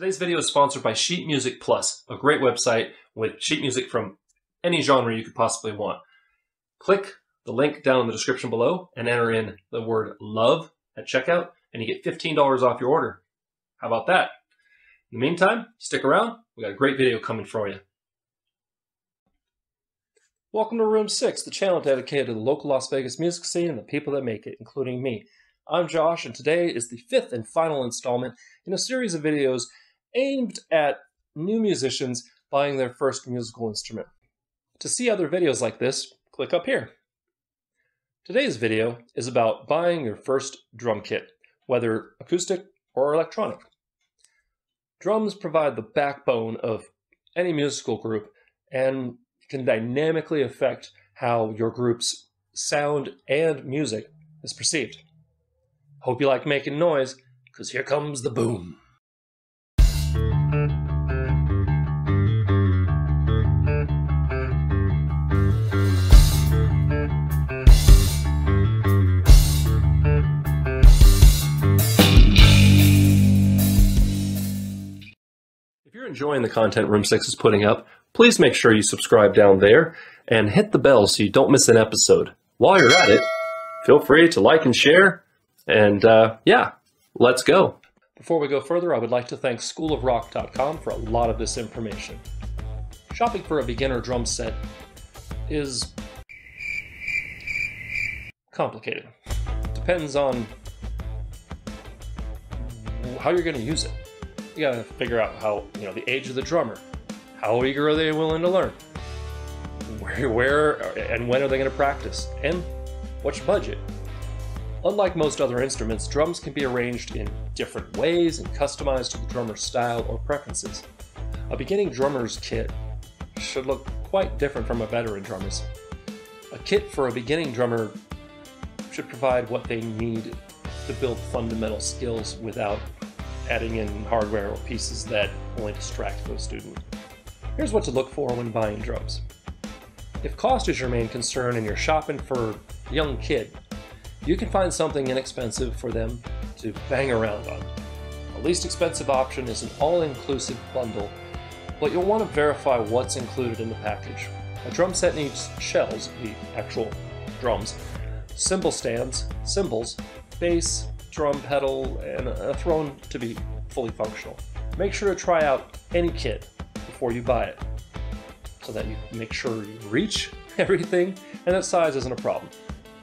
Today's video is sponsored by Sheet Music Plus, a great website with sheet music from any genre you could possibly want. Click the link down in the description below and enter in the word love at checkout, and you get $15 off your order. How about that? In the meantime, stick around. We got a great video coming for you. Welcome to Room 6, the channel dedicated to the local Las Vegas music scene and the people that make it, including me. I'm Josh, and today is the fifth and final installment in a series of videos aimed at new musicians buying their first musical instrument. To see other videos like this, click up here. Today's video is about buying your first drum kit, whether acoustic or electronic. Drums provide the backbone of any musical group and can dynamically affect how your group's sound and music is perceived. Hope you like making noise, because here comes the boom. Enjoying the content Room 6 is putting up, please make sure you subscribe down there and hit the bell so you don't miss an episode. While you're at it, feel free to like and share, and uh, yeah, let's go. Before we go further, I would like to thank schoolofrock.com for a lot of this information. Shopping for a beginner drum set is complicated. Depends on how you're going to use it. You got to figure out how, you know, the age of the drummer. How eager are they willing to learn? Where, where and when are they to practice? And what's your budget? Unlike most other instruments, drums can be arranged in different ways and customized to the drummer's style or preferences. A beginning drummer's kit should look quite different from a veteran drummer's. A kit for a beginning drummer should provide what they need to build fundamental skills without adding in hardware or pieces that only distract the student. Here's what to look for when buying drums. If cost is your main concern and you're shopping for a young kid, you can find something inexpensive for them to bang around on. The least expensive option is an all-inclusive bundle, but you'll want to verify what's included in the package. A drum set needs shells, the actual drums, cymbal stands, cymbals, bass, drum pedal, and a throne to be fully functional. Make sure to try out any kit before you buy it so that you make sure you reach everything and that size isn't a problem.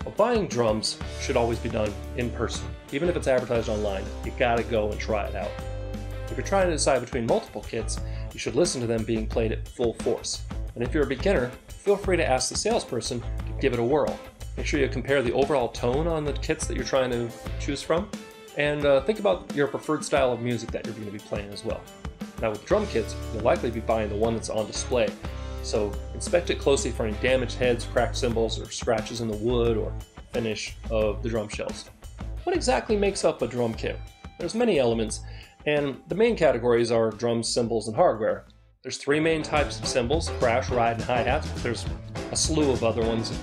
But buying drums should always be done in person. Even if it's advertised online, you gotta go and try it out. If you're trying to decide between multiple kits, you should listen to them being played at full force. And if you're a beginner, feel free to ask the salesperson to give it a whirl. Make sure you compare the overall tone on the kits that you're trying to choose from, and uh, think about your preferred style of music that you're going to be playing as well. Now with drum kits, you'll likely be buying the one that's on display, so inspect it closely for any damaged heads, cracked cymbals, or scratches in the wood or finish of the drum shells. What exactly makes up a drum kit? There's many elements, and the main categories are drums, cymbals, and hardware. There's three main types of cymbals, crash, ride, and hi-hats, but there's a slew of other ones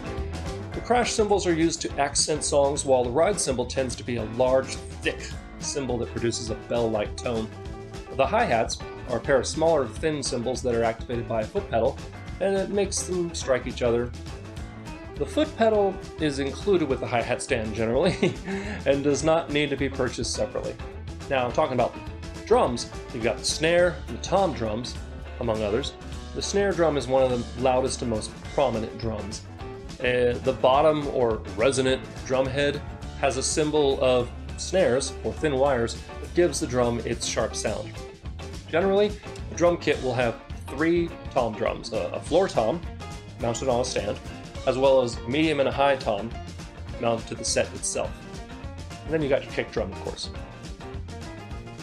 crash cymbals are used to accent songs, while the ride cymbal tends to be a large, thick cymbal that produces a bell-like tone. The hi-hats are a pair of smaller, thin cymbals that are activated by a foot pedal, and it makes them strike each other. The foot pedal is included with the hi-hat stand generally, and does not need to be purchased separately. Now, talking about drums, you've got the snare and the tom drums, among others. The snare drum is one of the loudest and most prominent drums. Uh, the bottom or resonant drum head has a symbol of snares or thin wires that gives the drum its sharp sound. Generally, a drum kit will have three tom drums, a floor tom mounted on a stand, as well as medium and a high tom mounted to the set itself. And then you got your kick drum, of course.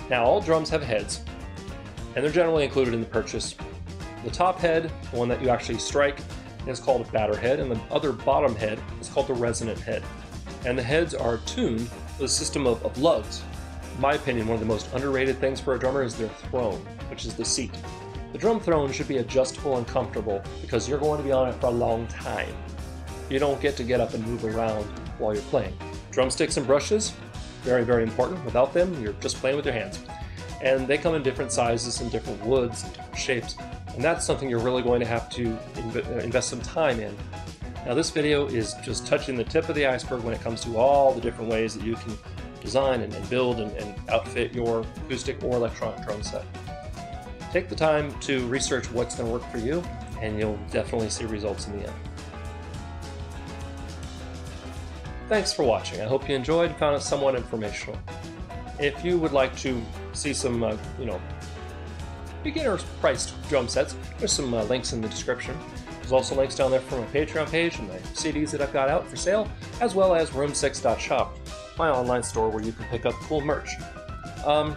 Now, all drums have heads, and they're generally included in the purchase. The top head, the one that you actually strike, is called a batter head, and the other bottom head is called the resonant head. And the heads are tuned with a system of, of lugs. In my opinion, one of the most underrated things for a drummer is their throne, which is the seat. The drum throne should be adjustable and comfortable because you're going to be on it for a long time. You don't get to get up and move around while you're playing. Drumsticks and brushes, very, very important. Without them, you're just playing with your hands. and they come in different sizes and different woods, and different shapes, and that's something you're really going to have to uh, invest some time in. Now this video is just touching the tip of the iceberg when it comes to all the different ways that you can design and, build and, outfit your acoustic or electronic drum set. Take the time to research what's going to work for you, and you'll definitely see results in the end. Thanks for watching. I hope you enjoyed and found it somewhat informational. If you would like to see some, uh, you know, beginner's priced drum sets, there's some uh, links in the description. There's also links down there for my Patreon page and my CDs that I've got out for sale, as well as room6.shop, my online store where you can pick up cool merch. Um,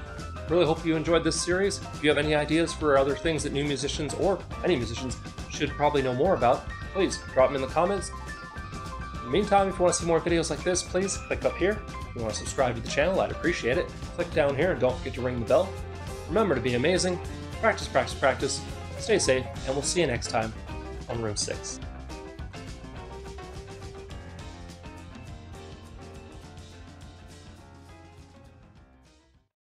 really hope you enjoyed this series. If you have any ideas for other things that new musicians or any musicians should probably know more about, please drop them in the comments. In the meantime, if you want to see more videos like this, please click up here. If you want to subscribe to the channel, I'd appreciate it. Click down here and don't forget to ring the bell. Remember to be amazing, practice, practice, practice, stay safe, and we'll see you next time on Room 6.